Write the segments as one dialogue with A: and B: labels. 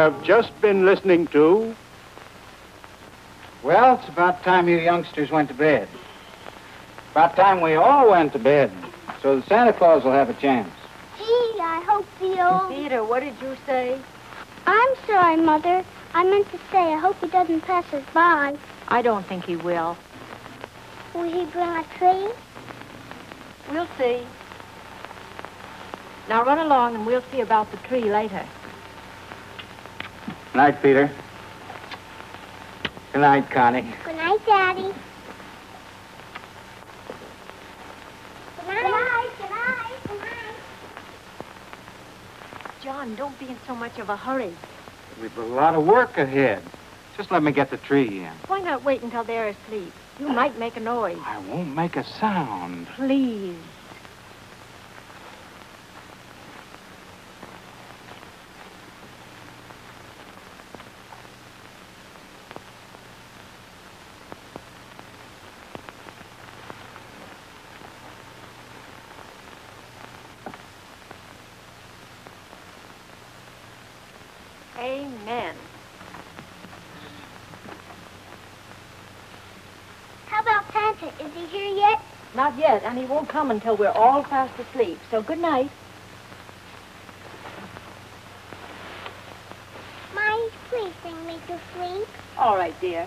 A: have just been listening to
B: Well, it's about time you youngsters went to bed. About time we all went to bed, so that Santa Claus will have a chance.
C: Gee, I hope the old...
D: Peter, what did you say?
C: I'm sorry, Mother. I meant to say I hope he doesn't pass us by.
D: I don't think he will.
C: Will he bring a tree?
D: We'll see. Now run along and we'll see about the tree later.
B: Good night, Peter. Good night, Connie.
C: Good night, Daddy. Good night. Good night. Good night. Good night.
D: John, don't be in so much of a hurry.
B: We've a lot of work ahead. Just let me get the tree in.
D: Why not wait until they're asleep? You might make a noise.
B: I won't make a sound.
D: Please. Amen.
C: How about Santa? Is he here yet?
D: Not yet, and he won't come until we're all fast asleep. So good night.
C: Mommy, please sing me to sleep.
D: All right, dear.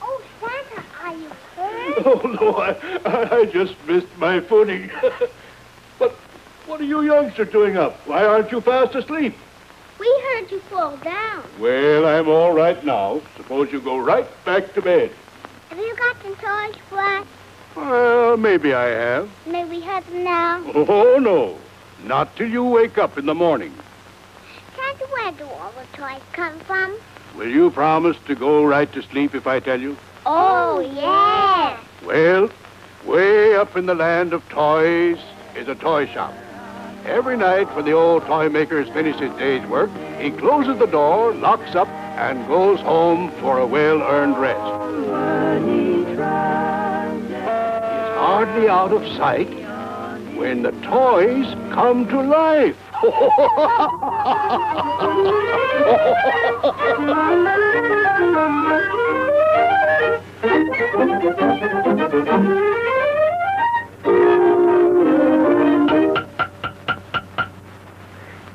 C: Oh, Santa, are you hurt?
A: Oh, no, I, I just missed my footing. but what are you youngsters doing up? Why aren't you fast asleep?
C: We heard you fall down.
A: Well, I'm all right now. Suppose you go right back to bed.
C: Have you got some toys for us?
A: Well, maybe I have.
C: May we have them now?
A: Oh, no. Not till you wake up in the morning.
C: Santa, where do all the toys come from?
A: Will you promise to go right to sleep if I tell you?
C: Oh, yeah.
A: Well, way up in the land of toys is a toy shop. Every night when the old toy maker has finished his day's work, he closes the door, locks up, and goes home for a well-earned rest. He's hardly out of sight when the toys come to life.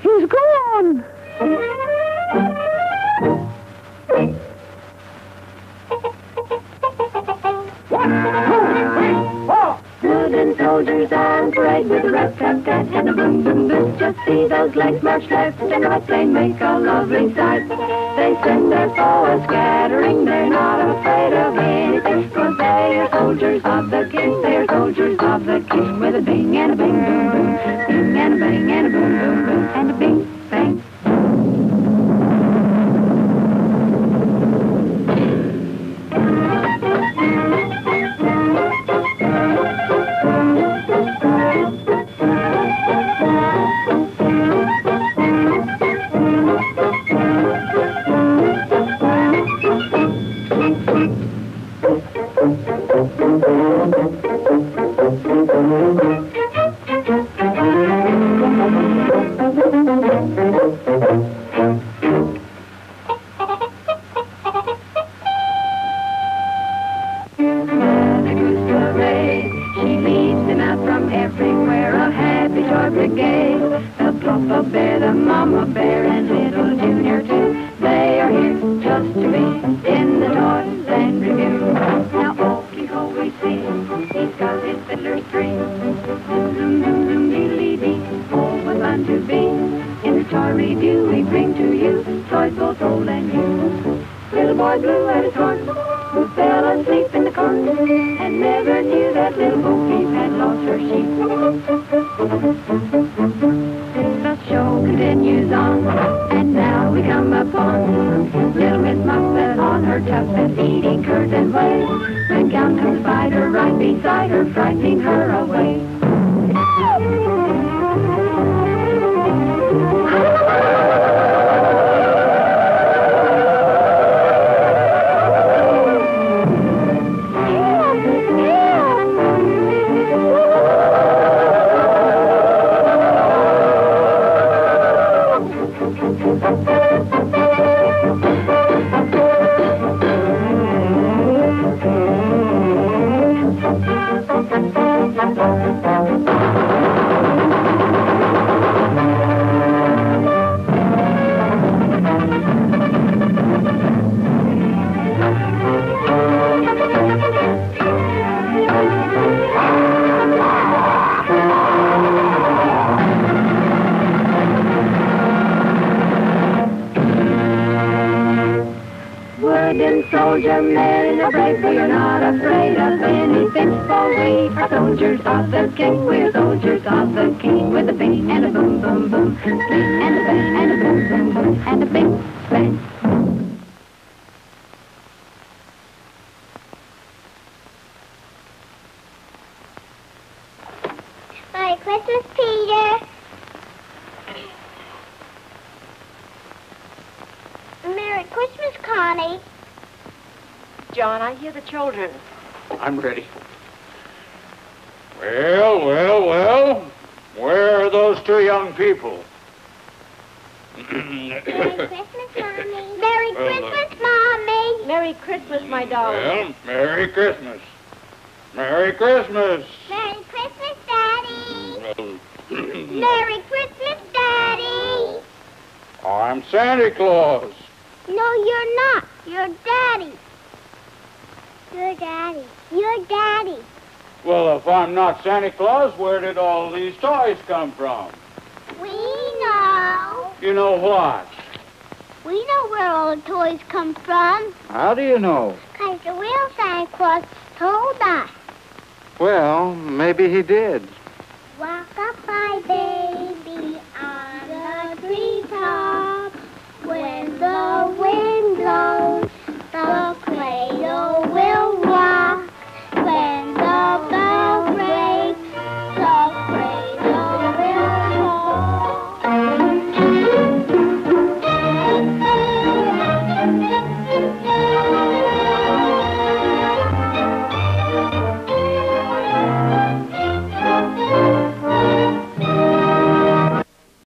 D: He's gone.
E: Wooden oh. soldiers with a red cap tat and a boom boom boom. Just see those legs march left and right, they make a lovely sight. They send their foe a scattering, they're not afraid of anything. Cause they are soldiers of the king, they are soldiers of the king. With a bing and a bing boom boom, from everywhere, a happy toy brigade. The papa bear, the mama bear, review we bring to you toys both old and new. Little boy blue had a horn, who fell asleep in the corn, and never knew that little Bo Peep had lost her sheep. The show continues on, and now we come upon little Miss Muffet on her tuffet, eating curds and whey. When down comes Spider right beside her, frightening her away. Soldier men are brave, we are not afraid of anything, for we are soldiers of the king. We're soldiers of the king with a bing and a boom, boom, boom, and a bang and a boom, boom, boom, and a bing, bang.
C: Merry Christmas, Peter. Merry Christmas, Connie.
D: John, I hear the children.
B: I'm ready. Well, well, well. Where are those two young people?
C: Merry Christmas, Mommy. Merry
B: Well, uh,
C: Christmas, Mommy.
D: Merry Christmas, my darling.
B: well, Merry Christmas. Merry Christmas.
C: Merry Christmas, Daddy. Merry Christmas, Daddy.
B: I'm Santa Claus.
C: No, you're not. You're Daddy. You're Daddy. You're Daddy.
B: Well, if I'm not Santa Claus, where did all these toys come from?
C: We know.
B: You know what?
C: We know where all the toys come from.
B: How do you know?
C: Because the real Santa Claus told us.
B: Well, maybe he did.